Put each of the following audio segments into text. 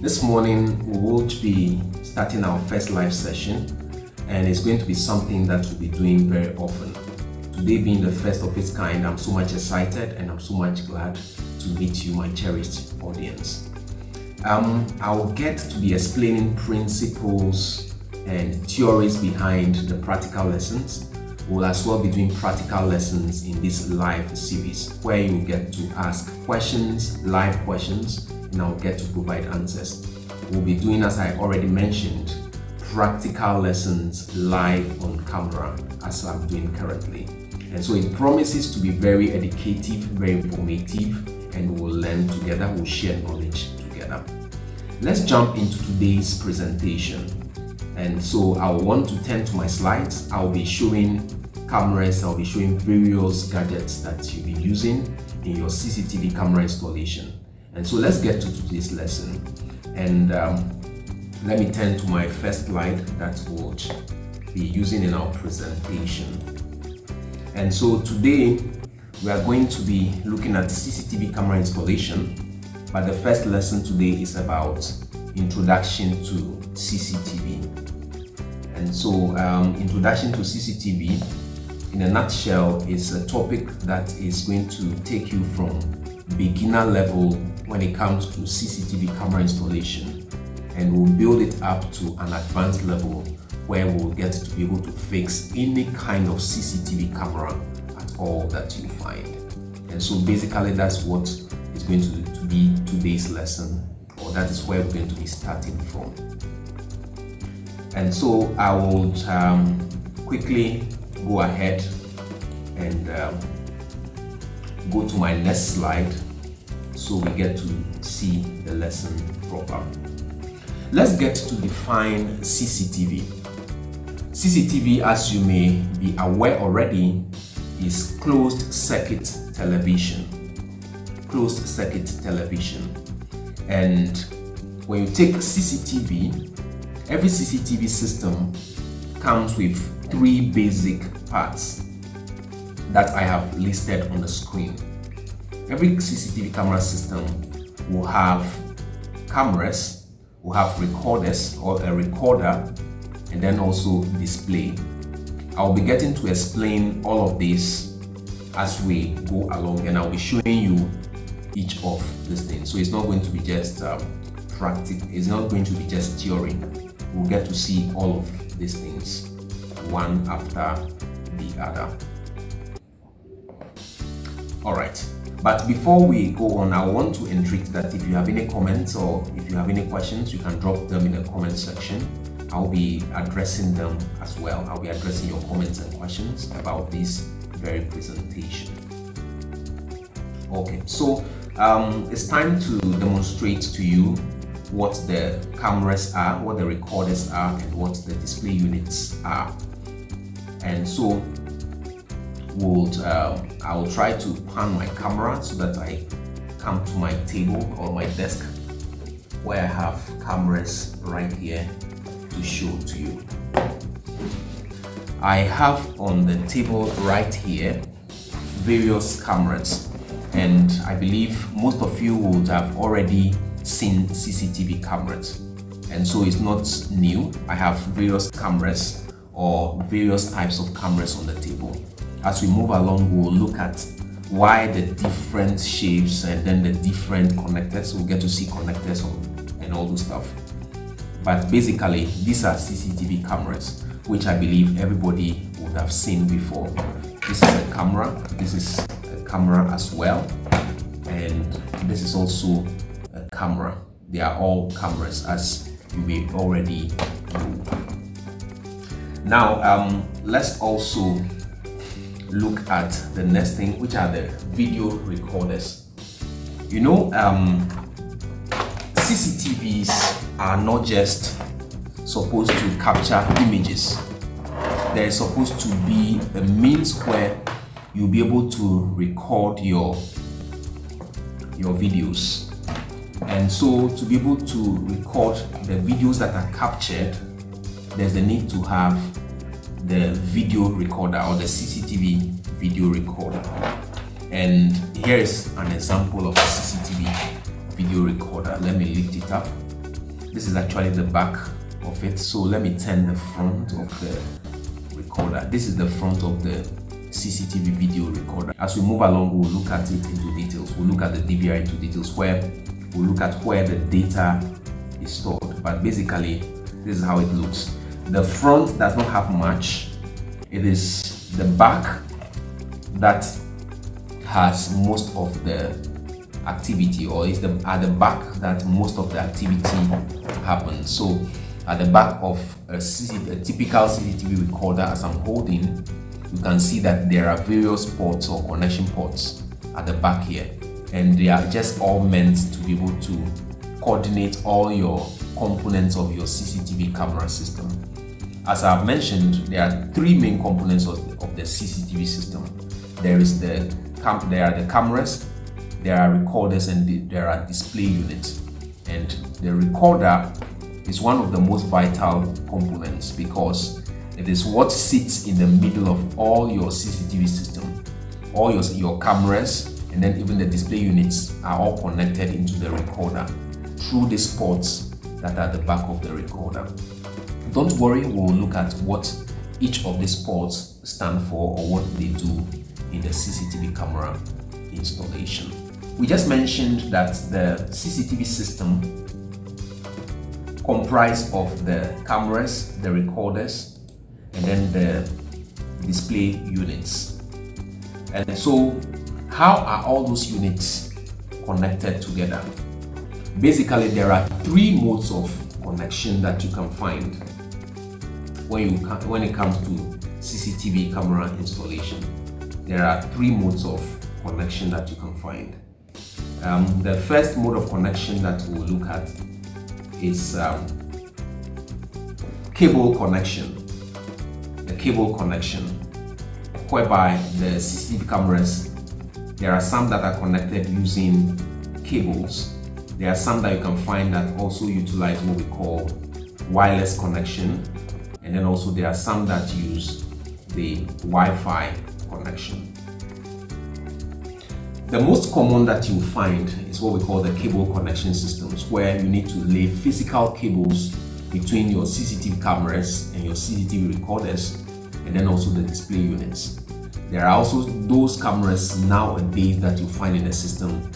This morning we will be starting our first live session and it's going to be something that we'll be doing very often. Today being the first of its kind, I'm so much excited and I'm so much glad to meet you, my cherished audience. Um, I'll get to be explaining principles and theories behind the practical lessons. We'll as well be doing practical lessons in this live series where you get to ask questions, live questions, I'll get to provide answers. We'll be doing, as I already mentioned, practical lessons live on camera as I'm doing currently. And so it promises to be very educative, very informative, and we'll learn together, we'll share knowledge together. Let's jump into today's presentation. And so I'll want to turn to my slides. I'll be showing cameras, I'll be showing various gadgets that you'll be using in your CCTV camera installation. And so let's get to today's lesson. And um, let me turn to my first slide that we'll be using in our presentation. And so today we are going to be looking at CCTV camera installation, but the first lesson today is about introduction to CCTV. And so um, introduction to CCTV in a nutshell is a topic that is going to take you from beginner level when it comes to CCTV camera installation and we'll build it up to an advanced level where we'll get to be able to fix any kind of CCTV camera at all that you find. And so basically that's what is going to, to be today's lesson or that is where we're going to be starting from. And so I will um, quickly go ahead and um, go to my next slide so we get to see the lesson proper. Let's get to define CCTV. CCTV, as you may be aware already, is closed circuit television. Closed circuit television. And when you take CCTV, every CCTV system comes with three basic parts that I have listed on the screen. Every CCTV camera system will have cameras, will have recorders or a recorder, and then also display. I'll be getting to explain all of this as we go along and I'll be showing you each of these things. So it's not going to be just um, practical, it's not going to be just theory. We'll get to see all of these things one after the other. All right. But before we go on, I want to entreat that if you have any comments or if you have any questions, you can drop them in the comment section. I'll be addressing them as well. I'll be addressing your comments and questions about this very presentation. Okay, so um, it's time to demonstrate to you what the cameras are, what the recorders are, and what the display units are. And so would uh, I will try to pan my camera so that I come to my table or my desk where I have cameras right here to show to you. I have on the table right here various cameras and I believe most of you would have already seen CCTV cameras and so it's not new. I have various cameras or various types of cameras on the table as we move along, we'll look at why the different shapes and then the different connectors. We'll get to see connectors and all those stuff. But basically, these are CCTV cameras, which I believe everybody would have seen before. This is a camera, this is a camera as well, and this is also a camera. They are all cameras as you may already know. Now, um, let's also look at the next thing, which are the video recorders. You know, um, CCTVs are not just supposed to capture images. They're supposed to be a means where you'll be able to record your your videos. And so to be able to record the videos that are captured, there's the need to have the video recorder or the CCTV video recorder. And here is an example of a CCTV video recorder. Let me lift it up. This is actually the back of it. So let me turn the front of the recorder. This is the front of the CCTV video recorder. As we move along we'll look at it into details. We'll look at the DVR into details where we'll look at where the data is stored. But basically this is how it looks the front does not have much. It is the back that has most of the activity or is the at the back that most of the activity happens. So at the back of a, CC, a typical CCTV recorder as I'm holding you can see that there are various ports or connection ports at the back here. And they are just all meant to be able to coordinate all your components of your CCTV camera system. As I've mentioned, there are three main components of the, of the CCTV system. There is the cam there are the cameras, there are recorders, and the, there are display units. And the recorder is one of the most vital components because it is what sits in the middle of all your CCTV system. All your, your cameras and then even the display units are all connected into the recorder through these ports that are at the back of the recorder. Don't worry, we'll look at what each of these ports stand for or what they do in the CCTV camera installation. We just mentioned that the CCTV system comprised of the cameras, the recorders, and then the display units. And so, how are all those units connected together? Basically, there are three modes of connection that you can find when you when it comes to CCTV camera installation. There are three modes of connection that you can find. Um, the first mode of connection that we'll look at is um, cable connection. The cable connection, whereby the CCTV cameras, there are some that are connected using cables. There are some that you can find that also utilize what we call wireless connection. And then also there are some that use the Wi-Fi connection. The most common that you find is what we call the cable connection systems, where you need to lay physical cables between your CCTV cameras and your CCTV recorders, and then also the display units. There are also those cameras nowadays that you find in the system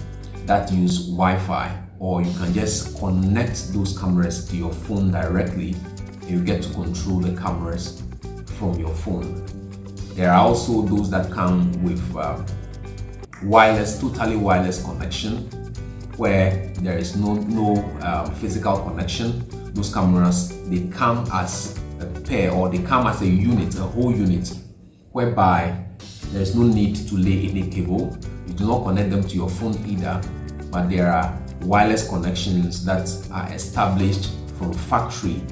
that use Wi-Fi, or you can just connect those cameras to your phone directly, you get to control the cameras from your phone. There are also those that come with uh, wireless, totally wireless connection, where there is no no um, physical connection. Those cameras they come as a pair or they come as a unit, a whole unit, whereby there is no need to lay any cable. You do not connect them to your phone either, but there are wireless connections that are established from factory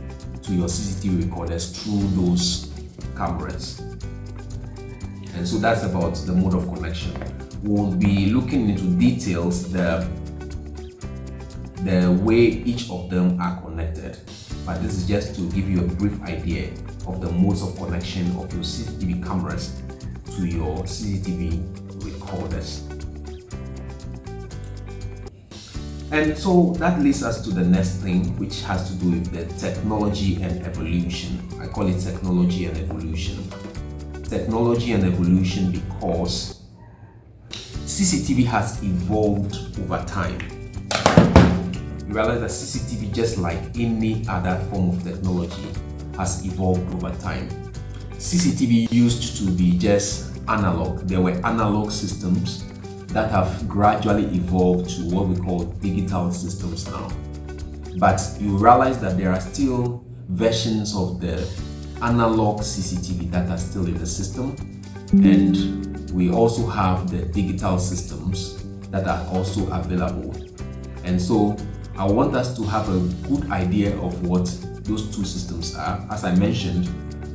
to your CCTV recorders through those cameras. And so that's about the mode of connection. We'll be looking into details the the way each of them are connected. But this is just to give you a brief idea of the modes of connection of your CCTV cameras to your CCTV recorders. And so that leads us to the next thing, which has to do with the technology and evolution. I call it technology and evolution. Technology and evolution because CCTV has evolved over time. You realize that CCTV, just like any other form of technology, has evolved over time. CCTV used to be just analog. There were analog systems that have gradually evolved to what we call digital systems now. But you realize that there are still versions of the analog CCTV that are still in the system and we also have the digital systems that are also available. And so I want us to have a good idea of what those two systems are. As I mentioned,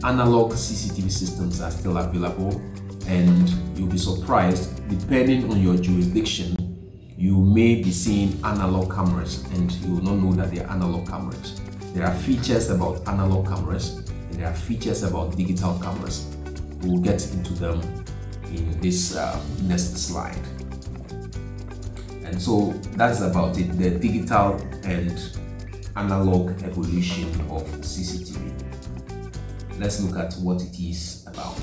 analog CCTV systems are still available and you'll be surprised depending on your jurisdiction you may be seeing analog cameras and you will not know that they are analog cameras there are features about analog cameras and there are features about digital cameras we'll get into them in this uh, next slide and so that's about it the digital and analog evolution of CCTV. Let's look at what it is about.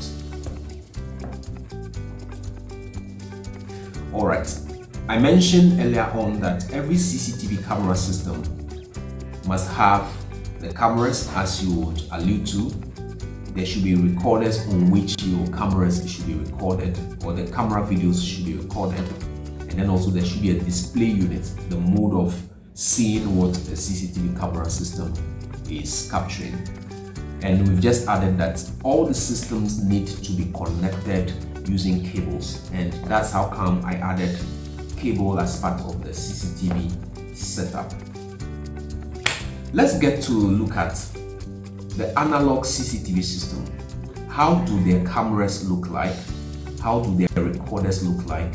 Alright, I mentioned earlier on that every CCTV camera system must have the cameras as you would allude to. There should be recorders on which your cameras should be recorded or the camera videos should be recorded. And then also there should be a display unit, the mode of seeing what the CCTV camera system is capturing. And we've just added that all the systems need to be connected using cables. And that's how come I added cable as part of the CCTV setup. Let's get to look at the analog CCTV system. How do their cameras look like? How do their recorders look like?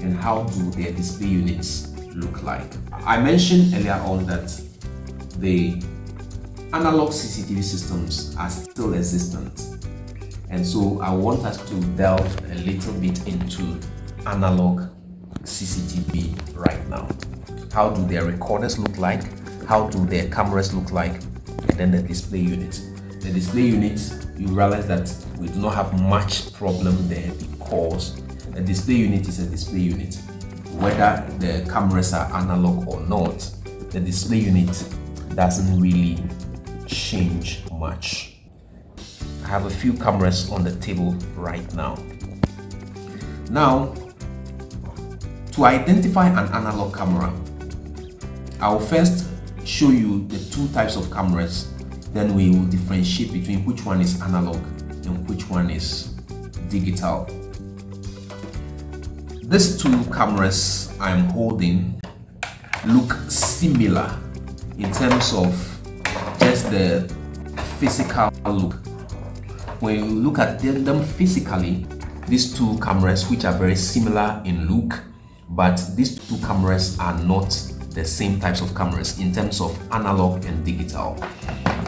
And how do their display units look like? I mentioned earlier on that the analog CCTV systems are still existent. And so I want us to delve a little bit into analog CCTV right now. How do their recorders look like? How do their cameras look like? And then the display unit. The display unit, you realize that we do not have much problem there because a display unit is a display unit whether the cameras are analog or not, the display unit doesn't really change much. I have a few cameras on the table right now. Now, to identify an analog camera, I'll first show you the two types of cameras, then we will differentiate between which one is analog and which one is digital. These two cameras I'm holding look similar in terms of just the physical look. When you look at them physically, these two cameras which are very similar in look, but these two cameras are not the same types of cameras in terms of analog and digital.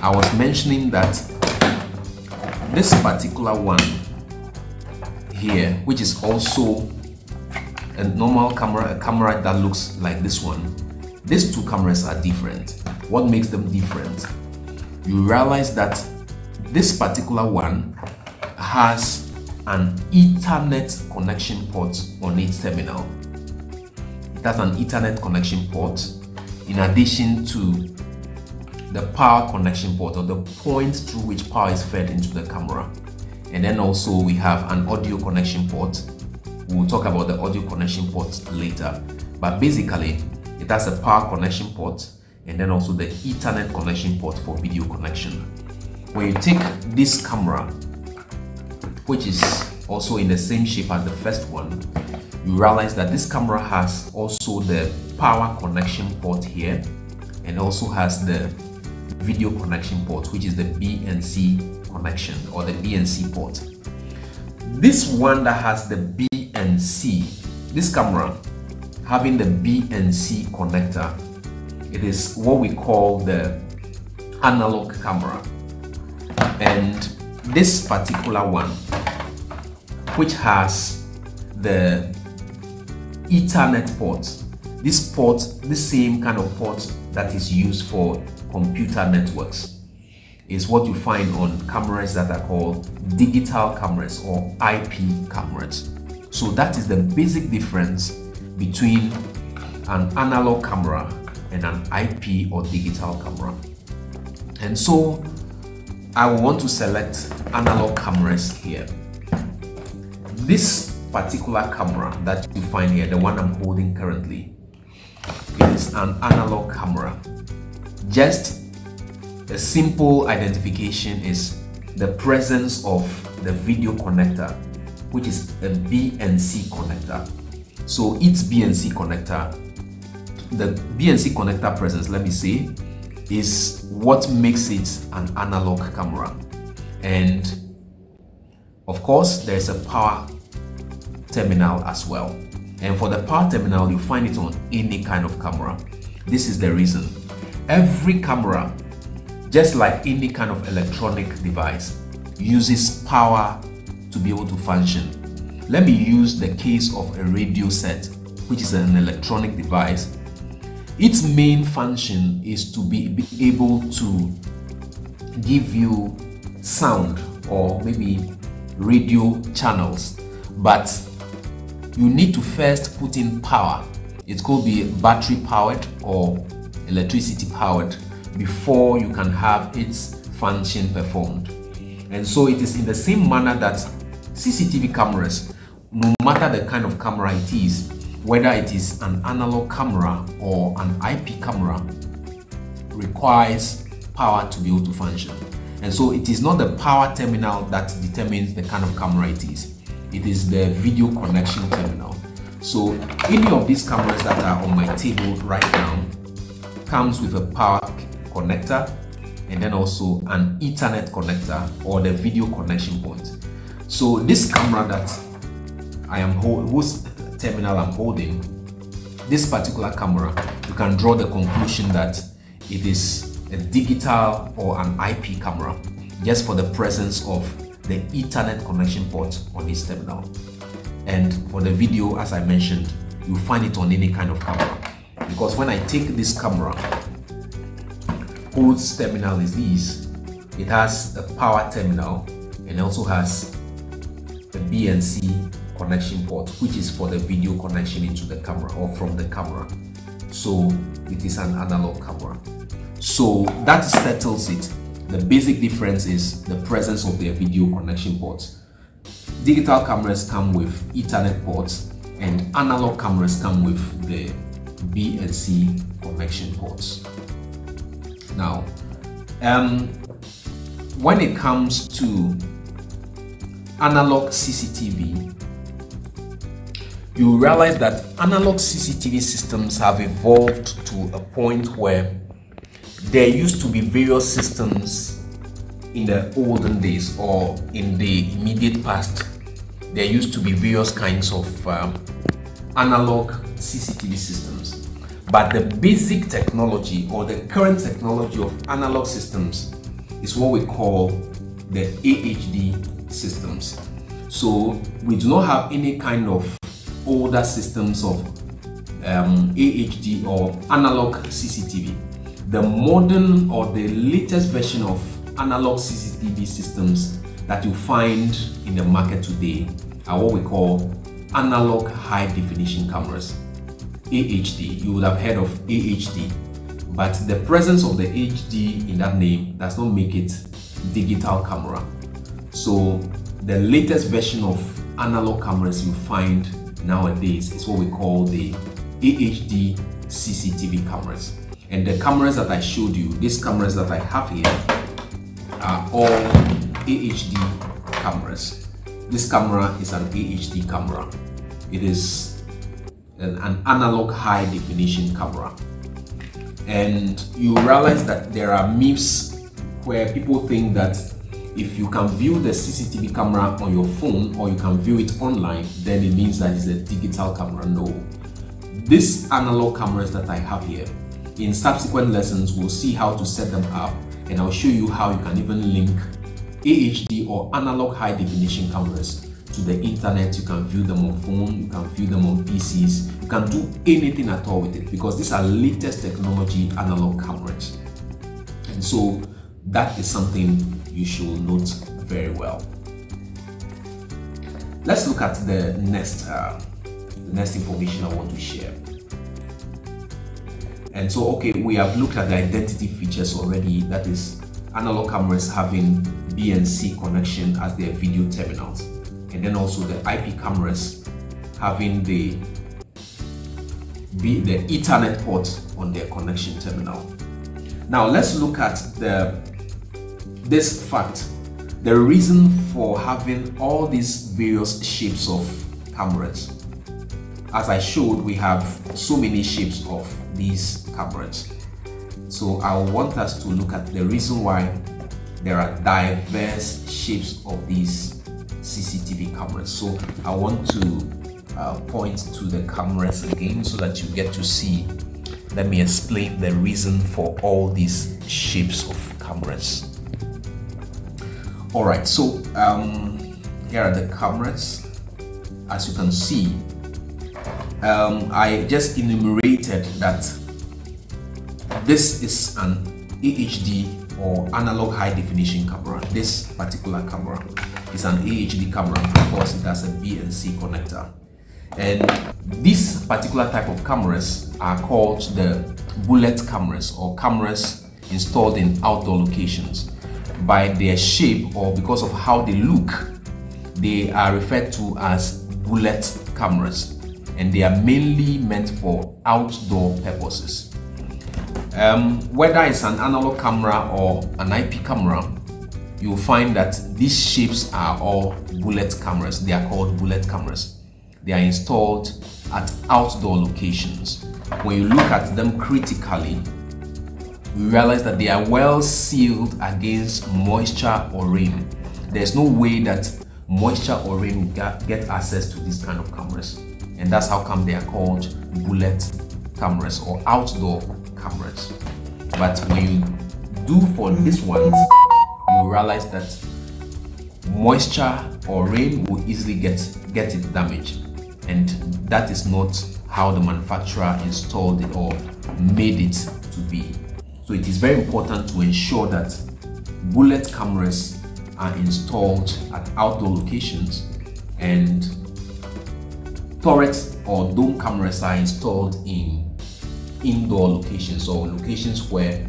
I was mentioning that this particular one here, which is also a normal camera, a camera that looks like this one, these two cameras are different. What makes them different? You realize that this particular one has an Ethernet connection port on its terminal. It has an Ethernet connection port in addition to the power connection port or the point through which power is fed into the camera. And then also we have an audio connection port We'll talk about the audio connection port later. But basically, it has a power connection port and then also the Ethernet connection port for video connection. When you take this camera, which is also in the same shape as the first one, you realize that this camera has also the power connection port here and also has the video connection port, which is the BNC connection or the BNC port. This one that has the B and C. This camera having the BNC connector, it is what we call the analog camera. And this particular one, which has the Ethernet port, this port, the same kind of port that is used for computer networks is what you find on cameras that are called digital cameras or IP cameras. So that is the basic difference between an analog camera and an IP or digital camera. And so I want to select analog cameras here. This particular camera that you find here, the one I'm holding currently, is an analog camera. Just a simple identification is the presence of the video connector which is a BNC connector. So its BNC connector, the BNC connector presence, let me say, is what makes it an analog camera. And of course, there's a power terminal as well. And for the power terminal, you find it on any kind of camera. This is the reason. Every camera, just like any kind of electronic device, uses power to be able to function. Let me use the case of a radio set, which is an electronic device. Its main function is to be, be able to give you sound or maybe radio channels. But you need to first put in power. It could be battery powered or electricity powered before you can have its function performed. And so it is in the same manner that CCTV cameras no matter the kind of camera it is whether it is an analog camera or an IP camera requires power to be able to function. And so it is not the power terminal that determines the kind of camera it is. It is the video connection terminal. So any of these cameras that are on my table right now comes with a power connector and then also an ethernet connector or the video connection point. So this camera that i am whose terminal i'm holding this particular camera you can draw the conclusion that it is a digital or an ip camera just for the presence of the ethernet connection port on this terminal. And for the video as i mentioned you find it on any kind of camera. Because when i take this camera whose terminal is this? It has a power terminal and also has a bnc connection port which is for the video connection into the camera or from the camera. So it is an analog camera. So that settles it. The basic difference is the presence of the video connection ports Digital cameras come with Ethernet ports and analog cameras come with the BNC connection ports. Now, um, when it comes to analog CCTV, you realize that analog CCTV systems have evolved to a point where there used to be various systems in the olden days or in the immediate past there used to be various kinds of um, analog CCTV systems. But the basic technology or the current technology of analog systems is what we call the AHD systems. So we do not have any kind of older systems of um, AHD or analog CCTV. The modern or the latest version of analog CCTV systems that you find in the market today are what we call analog high definition cameras AHD you would have heard of AHD but the presence of the HD in that name does not make it digital camera so the latest version of analog cameras you find nowadays is what we call the AHD CCTV cameras and the cameras that I showed you these cameras that I have here are all AHD cameras. This camera is an AHD camera. It is an, an analog high definition camera. And you realize that there are myths where people think that if you can view the CCTV camera on your phone or you can view it online, then it means that it's a digital camera. No. These analog cameras that I have here, in subsequent lessons, we'll see how to set them up and I'll show you how you can even link AHD or analog high definition cameras to the internet. You can view them on phone, you can view them on PCs, you can do anything at all with it because these are latest technology analog cameras. And so that is something you should note very well. Let's look at the next, uh, the next information I want to share. And so, okay, we have looked at the identity features already. That is analog cameras having BNC connection as their video terminals. And then also the IP cameras having the, the Ethernet port on their connection terminal. Now let's look at the this fact. The reason for having all these various shapes of cameras. As I showed, we have so many shapes of these cameras. So I want us to look at the reason why there are diverse shapes of these CCTV cameras. So I want to uh, point to the cameras again so that you get to see. Let me explain the reason for all these shapes of cameras. All right, so um, here are the cameras. As you can see, um, I just enumerated that this is an AHD or analog high definition camera. This particular camera is an AHD camera because it has a BNC connector. And this particular type of cameras are called the bullet cameras or cameras installed in outdoor locations. By their shape or because of how they look, they are referred to as bullet cameras and they are mainly meant for outdoor purposes. Um, whether it's an analog camera or an IP camera, you'll find that these shapes are all bullet cameras. They are called bullet cameras. They are installed at outdoor locations. When you look at them critically, we realize that they are well sealed against moisture or rain. There's no way that moisture or rain will get access to these kind of cameras. And that's how come they are called bullet cameras or outdoor cameras. But when you do for this one, you realize that moisture or rain will easily get, get it damaged. And that is not how the manufacturer installed it or made it to be. So it is very important to ensure that bullet cameras are installed at outdoor locations and turret or dome cameras are installed in indoor locations or locations where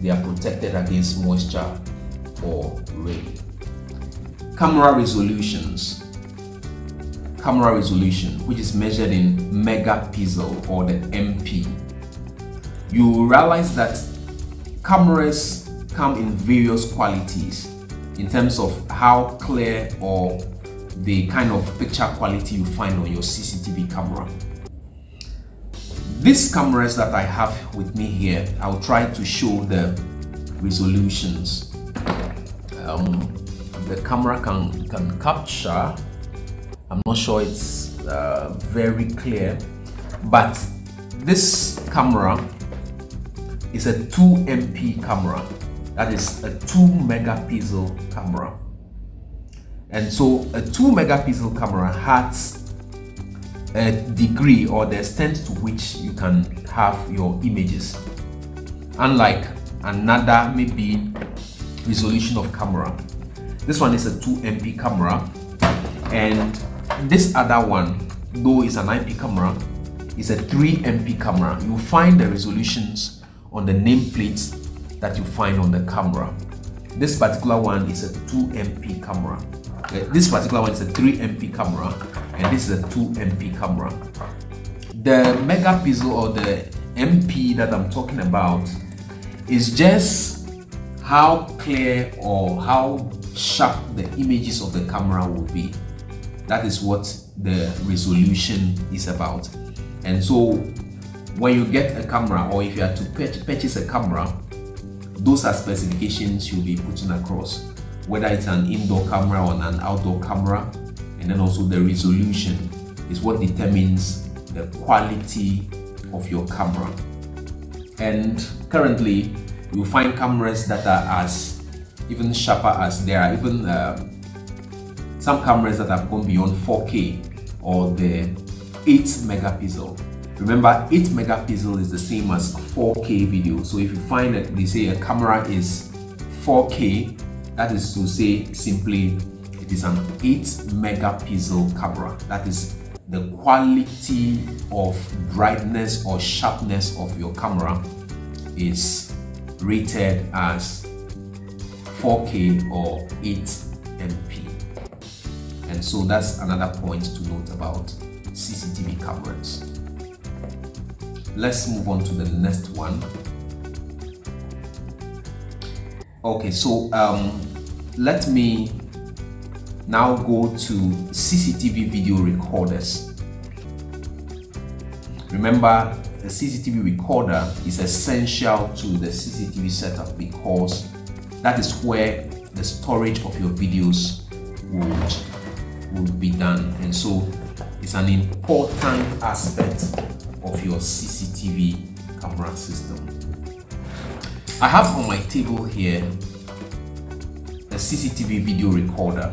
they are protected against moisture or rain. Camera resolutions. Camera resolution, which is measured in megapixel or the MP. You realize that cameras come in various qualities in terms of how clear or the kind of picture quality you find on your CCTV camera. These cameras that I have with me here, I'll try to show the resolutions. Um, the camera can, can capture, I'm not sure it's uh, very clear, but this camera is a 2 MP camera. That is a 2 megapixel camera. And so a 2 megapixel camera has a degree or the extent to which you can have your images. Unlike another maybe resolution of camera. This one is a 2 MP camera and this other one though is an IP camera is a 3 MP camera. You'll find the resolutions on the nameplates that you find on the camera. This particular one is a 2 MP camera. This particular one is a 3 MP camera and this is a 2 MP camera. The megapixel or the MP that I'm talking about is just how clear or how sharp the images of the camera will be. That is what the resolution is about. And so when you get a camera or if you are to purchase a camera, those are specifications you'll be putting across whether it's an indoor camera or an outdoor camera. And then also the resolution is what determines the quality of your camera. And currently you'll find cameras that are as even sharper as there are even uh, some cameras that have gone beyond 4k or the 8 megapixel remember 8 megapixel is the same as 4k video so if you find that they say a camera is 4k that is to say simply it is an 8 megapixel camera. That is the quality of brightness or sharpness of your camera is rated as 4K or 8 MP. And so that's another point to note about CCTV cameras. Let's move on to the next one. Okay, so um, let me now go to CCTV video recorders. Remember, the CCTV recorder is essential to the CCTV setup because that is where the storage of your videos would, would be done. And so it's an important aspect of your CCTV camera system. I have on my table here a CCTV video recorder,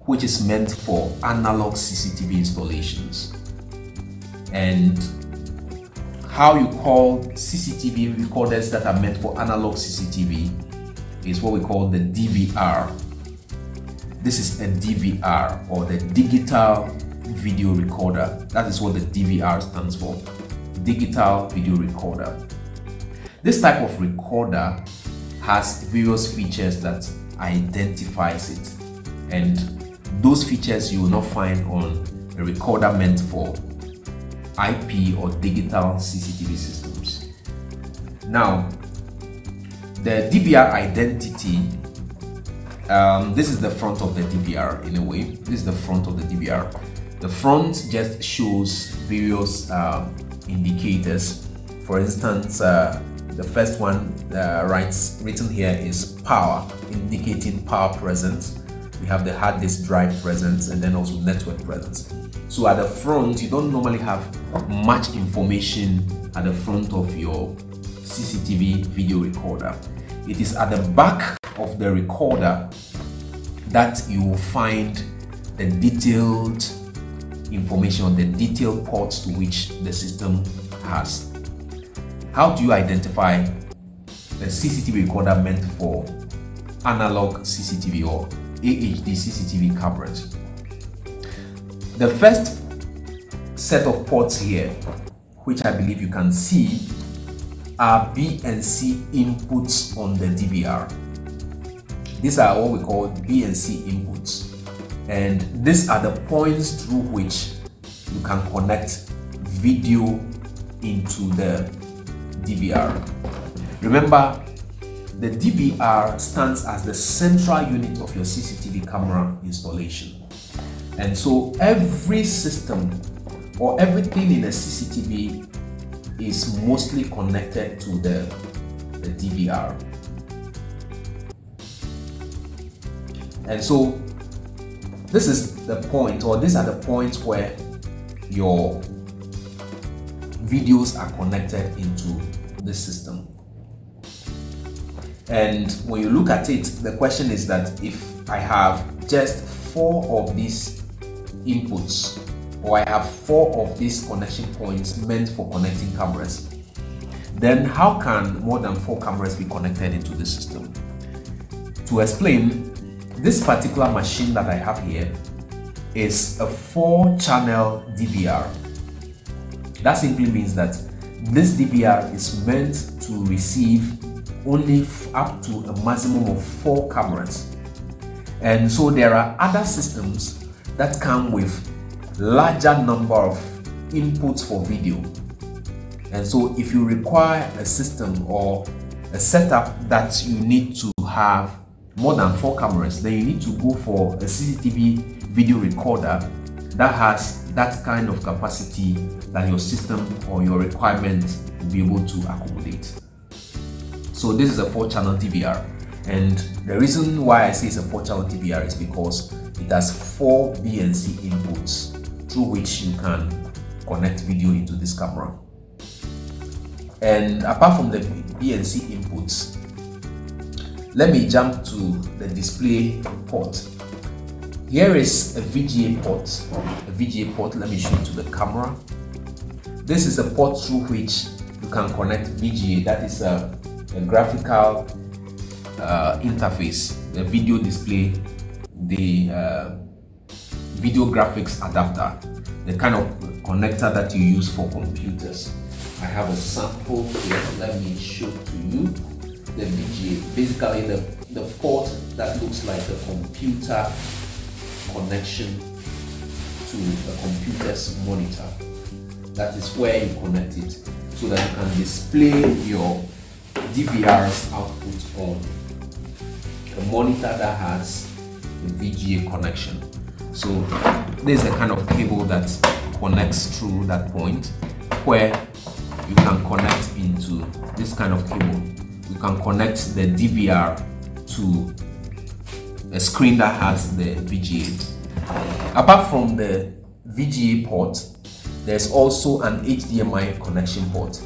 which is meant for analog CCTV installations. And how you call CCTV recorders that are meant for analog CCTV is what we call the DVR. This is a DVR or the digital video recorder. That is what the DVR stands for. Digital video recorder. This type of recorder has various features that identifies it and those features you will not find on a recorder meant for IP or digital CCTV systems. Now, the DVR identity, um, this is the front of the DVR in a way. This is the front of the DVR. The front just shows various uh, indicators. For instance, uh, the first one uh, writes, written here is power, indicating power presence we have the hard disk drive presence and then also network presence. So at the front, you don't normally have much information at the front of your CCTV video recorder. It is at the back of the recorder that you will find the detailed information on the detailed ports to which the system has. How do you identify a CCTV recorder meant for analog CCTV or AHD CCTV coverage. The first set of ports here, which I believe you can see, are BNC inputs on the DVR. These are what we call BNC inputs. And these are the points through which you can connect video into the DVR. Remember, the DVR stands as the central unit of your CCTV camera installation. And so every system or everything in a CCTV is mostly connected to the, the DVR. And so this is the point or these are the points where your videos are connected into the system. And when you look at it, the question is that if I have just four of these inputs, or I have four of these connection points meant for connecting cameras, then how can more than four cameras be connected into the system? To explain, this particular machine that I have here is a four channel DVR. That simply means that this DVR is meant to receive only up to a maximum of four cameras. And so there are other systems that come with larger number of inputs for video. And so if you require a system or a setup that you need to have more than four cameras, then you need to go for a CCTV video recorder that has that kind of capacity that your system or your requirement will be able to accommodate. So this is a four channel DVR and the reason why I say it's a four channel DVR is because it has four BNC inputs through which you can connect video into this camera. And apart from the BNC inputs, let me jump to the display port. Here is a VGA port. A VGA port, let me show it to the camera. This is a port through which you can connect VGA, that is a a graphical uh, interface, the video display, the uh, video graphics adapter, the kind of connector that you use for computers. I have a sample here. Let me show to you the VGA. Basically, the, the port that looks like a computer connection to a computer's monitor. That is where you connect it so that you can display your DVR's output on a monitor that has a VGA connection. So this is the kind of cable that connects through that point where you can connect into this kind of cable. You can connect the DVR to a screen that has the VGA. Apart from the VGA port, there's also an HDMI connection port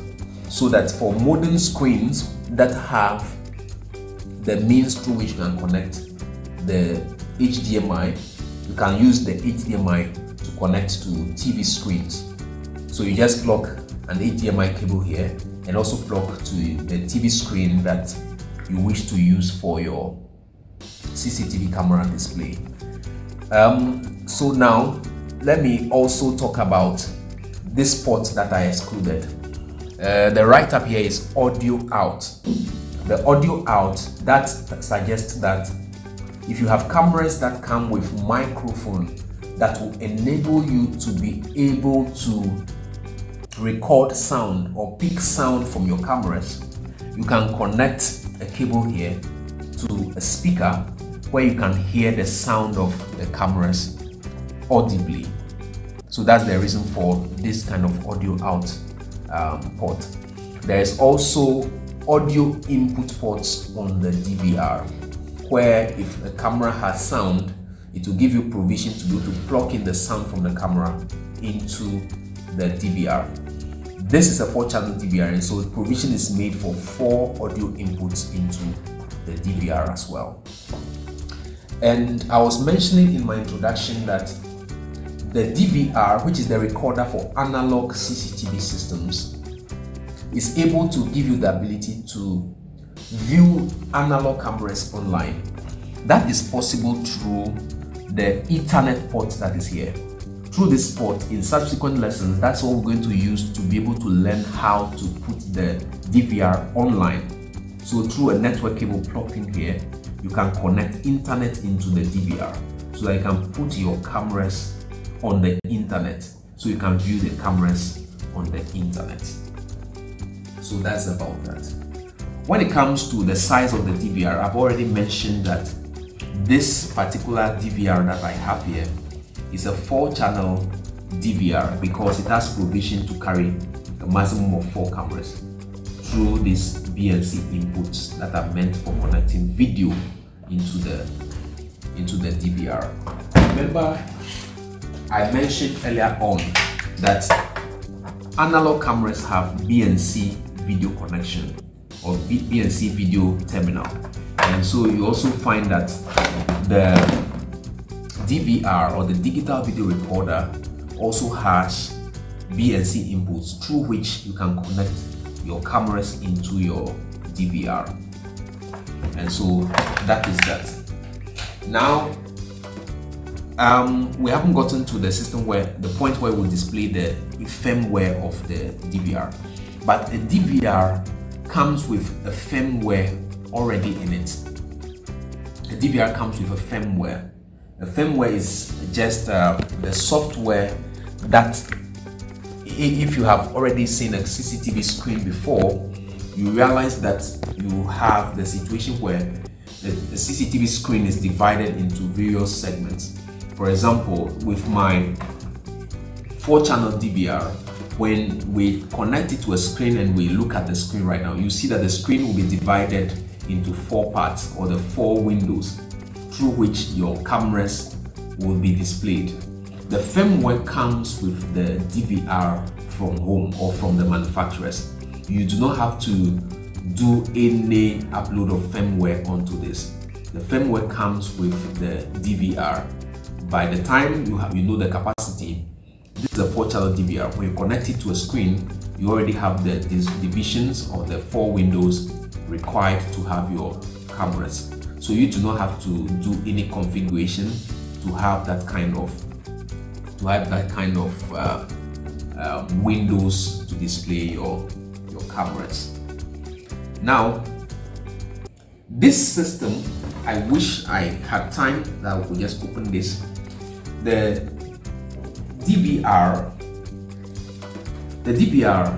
so that for modern screens that have the means through which you can connect the HDMI, you can use the HDMI to connect to TV screens. So you just plug an HDMI cable here and also plug to the TV screen that you wish to use for your CCTV camera display. Um, so now let me also talk about this port that I excluded. Uh, the right up here is audio out. The audio out that suggests that if you have cameras that come with microphone that will enable you to be able to record sound or pick sound from your cameras, you can connect a cable here to a speaker where you can hear the sound of the cameras audibly. So that's the reason for this kind of audio out um, port. There is also audio input ports on the DVR where if a camera has sound, it will give you provision to be able to plug in the sound from the camera into the DVR. This is a four channel DVR and so provision is made for four audio inputs into the DVR as well. And I was mentioning in my introduction that the DVR, which is the recorder for analog CCTV systems, is able to give you the ability to view analog cameras online. That is possible through the Ethernet port that is here. Through this port, in subsequent lessons, that's what we're going to use to be able to learn how to put the DVR online. So through a network cable plugged in here, you can connect internet into the DVR so that you can put your cameras on the internet so you can view the cameras on the internet. So that's about that. When it comes to the size of the DVR, I've already mentioned that this particular DVR that I have here is a four channel DVR because it has provision to carry a maximum of four cameras through these BNC inputs that are meant for connecting video into the into the DVR. Remember I mentioned earlier on that analog cameras have BNC video connection or BNC video terminal. And so you also find that the DVR or the digital video recorder also has BNC inputs through which you can connect your cameras into your DVR. And so that is that. Now, um, we haven't gotten to the system where the point where we display the firmware of the DVR. But a DVR comes with a firmware already in it. A DVR comes with a firmware. A firmware is just uh, the software that, if you have already seen a CCTV screen before, you realize that you have the situation where the, the CCTV screen is divided into various segments. For example, with my four channel DVR, when we connect it to a screen and we look at the screen right now, you see that the screen will be divided into four parts or the four windows through which your cameras will be displayed. The firmware comes with the DVR from home or from the manufacturers. You do not have to do any upload of firmware onto this. The firmware comes with the DVR. By the time you have you know the capacity, this is a four channel DVR. When you connect it to a screen, you already have the divisions or the four windows required to have your cameras. So you do not have to do any configuration to have that kind of to have that kind of uh, uh, windows to display your your cameras. Now, this system, I wish I had time that I could just open this. The DVR, the DVR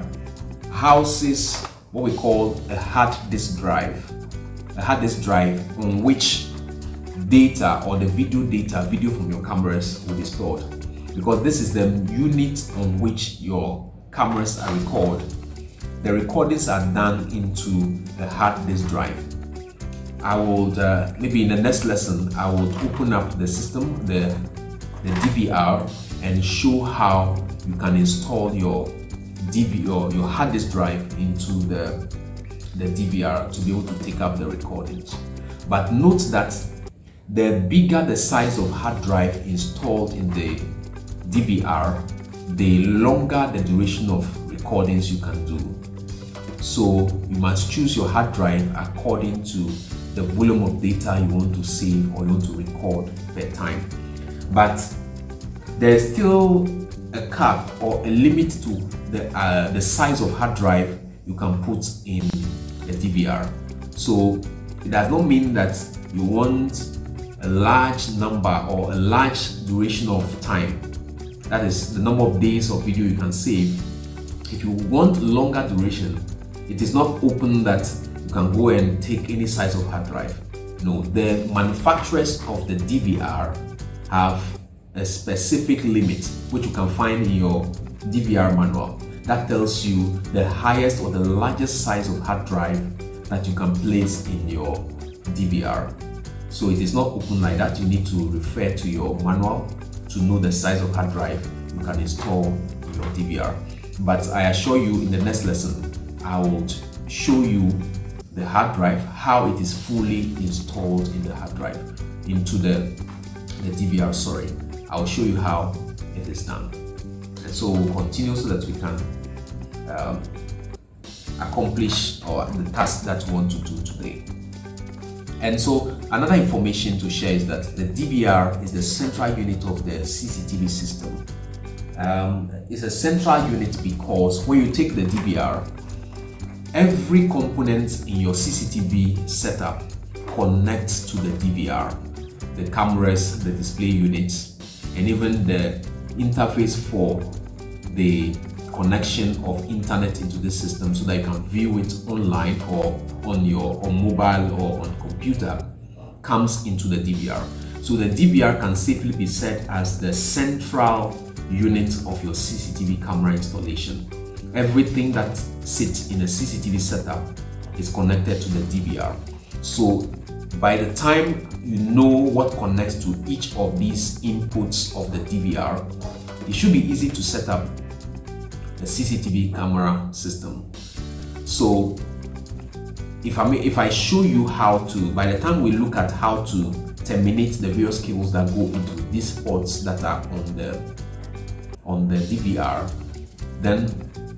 houses what we call a hard disk drive. Hard disk drive on which data or the video data, video from your cameras will be stored. Because this is the unit on which your cameras are recorded. The recordings are done into the hard disk drive. I will, uh, maybe in the next lesson, I will open up the system, the, the DVR, and show how you can install your DV your, your hard disk drive into the, the DVR to be able to take up the recordings. But note that the bigger the size of hard drive installed in the DVR, the longer the duration of recordings you can do. So you must choose your hard drive according to the volume of data you want to save or you want to record per time. But there's still a cap or a limit to the, uh, the size of hard drive you can put in a DVR. So it does not mean that you want a large number or a large duration of time. That is the number of days of video you can save. If you want longer duration, it is not open that you can go and take any size of hard drive. No, the manufacturers of the DVR have a specific limit which you can find in your DVR manual that tells you the highest or the largest size of hard drive that you can place in your DVR. So it is not open like that. You need to refer to your manual to know the size of hard drive you can install in your DVR. But I assure you in the next lesson, I will show you the hard drive, how it is fully installed in the hard drive, into the, the DVR, sorry. I'll show you how it is done. And so we'll continue so that we can um, accomplish or the task that we want to do today. And so another information to share is that the DVR is the central unit of the CCTV system. Um, it's a central unit because when you take the DVR, every component in your CCTV setup connects to the DVR. The cameras, the display units, and even the interface for the connection of internet into the system so that you can view it online or on your on mobile or on computer comes into the DVR. So the DVR can safely be said as the central unit of your CCTV camera installation. Everything that sits in a CCTV setup is connected to the DVR. So by the time you know what connects to each of these inputs of the DVR, it should be easy to set up CCTV camera system. So if I if I show you how to, by the time we look at how to terminate the various cables that go into these ports that are on the on the DVR, then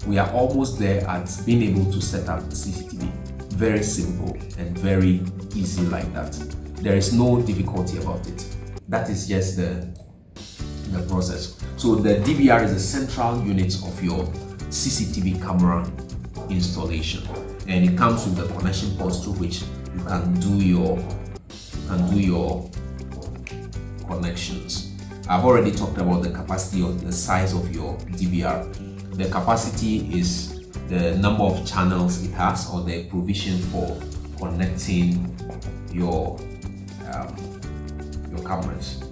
we are almost there at being able to set up the CCTV. Very simple and very easy like that. There is no difficulty about it. That is just the the process. So the DVR is a central unit of your CCTV camera installation and it comes with the connection ports through which you can do your you can do your connections. I've already talked about the capacity of the size of your DVR. The capacity is the number of channels it has or the provision for connecting your um, your cameras.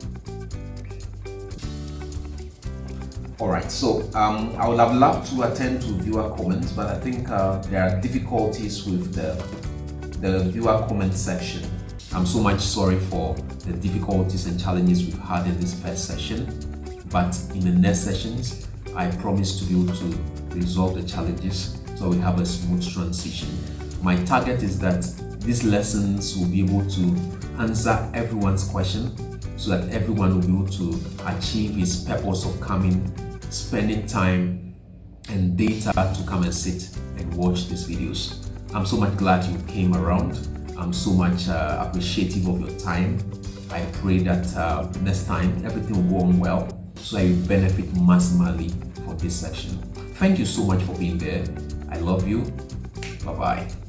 All right, so um, I would have loved to attend to viewer comments, but I think uh, there are difficulties with the, the viewer comment section. I'm so much sorry for the difficulties and challenges we've had in this first session, but in the next sessions, I promise to be able to resolve the challenges so we have a smooth transition. My target is that these lessons will be able to answer everyone's question so that everyone will be able to achieve his purpose of coming spending time and data to come and sit and watch these videos. I'm so much glad you came around. I'm so much uh, appreciative of your time. I pray that uh, next time everything will go on well so you benefit maximally from this session. Thank you so much for being there. I love you. Bye bye.